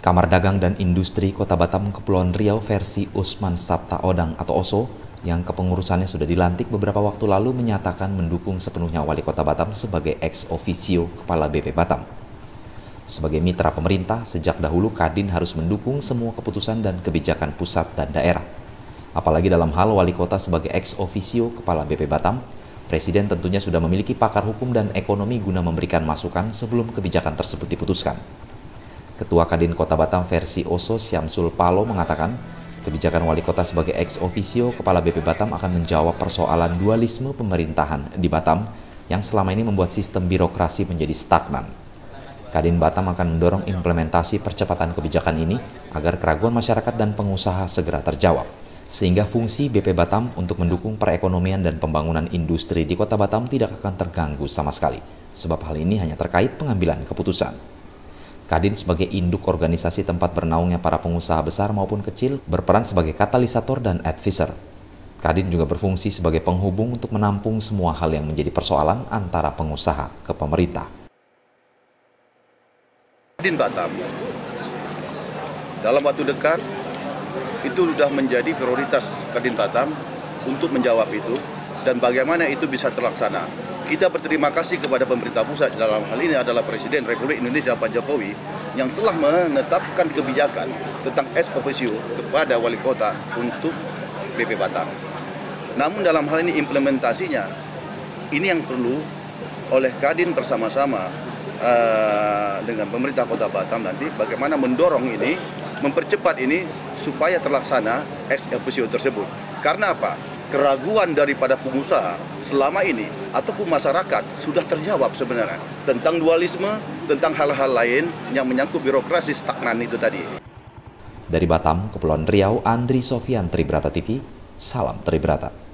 Kamar Dagang dan Industri Kota Batam Kepulauan Riau versi Usman Sabta Odang atau OSO yang kepengurusannya sudah dilantik beberapa waktu lalu menyatakan mendukung sepenuhnya Wali Kota Batam sebagai ex officio Kepala BP Batam. Sebagai mitra pemerintah, sejak dahulu Kadin harus mendukung semua keputusan dan kebijakan pusat dan daerah. Apalagi dalam hal Wali Kota sebagai ex officio Kepala BP Batam, Presiden tentunya sudah memiliki pakar hukum dan ekonomi guna memberikan masukan sebelum kebijakan tersebut diputuskan. Ketua Kadin Kota Batam versi OSO Syamsul Palo mengatakan, kebijakan wali kota sebagai ex officio Kepala BP Batam akan menjawab persoalan dualisme pemerintahan di Batam yang selama ini membuat sistem birokrasi menjadi stagnan. Kadin Batam akan mendorong implementasi percepatan kebijakan ini agar keraguan masyarakat dan pengusaha segera terjawab sehingga fungsi BP Batam untuk mendukung perekonomian dan pembangunan industri di kota Batam tidak akan terganggu sama sekali, sebab hal ini hanya terkait pengambilan keputusan. Kadin sebagai induk organisasi tempat bernaungnya para pengusaha besar maupun kecil berperan sebagai katalisator dan advisor. Kadin juga berfungsi sebagai penghubung untuk menampung semua hal yang menjadi persoalan antara pengusaha ke pemerintah. Kadin Batam dalam waktu dekat itu sudah menjadi prioritas Kadin Batam untuk menjawab itu dan bagaimana itu bisa terlaksana. Kita berterima kasih kepada pemerintah pusat dalam hal ini adalah Presiden Republik Indonesia Pak Jokowi yang telah menetapkan kebijakan tentang es officio kepada wali kota untuk BP Batam. Namun dalam hal ini implementasinya ini yang perlu oleh Kadin bersama-sama uh, dengan pemerintah Kota Batam nanti bagaimana mendorong ini mempercepat ini supaya terlaksana ex officio tersebut. Karena apa? Keraguan daripada pengusaha selama ini ataupun masyarakat sudah terjawab sebenarnya tentang dualisme, tentang hal-hal lain yang menyangkut birokrasi stagnan itu tadi. Dari Batam, Kepulauan Riau, Andri Sofian Tribrata TV, salam Tribrata.